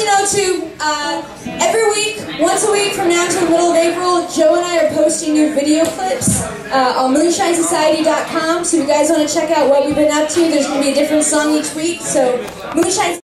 you know too, uh, every week, once a week from now until the middle of April, Joe and I are posting new video clips uh, on moonshinesociety.com. So if you guys want to check out what we've been up to, there's going to be a different song each week. So Moonshine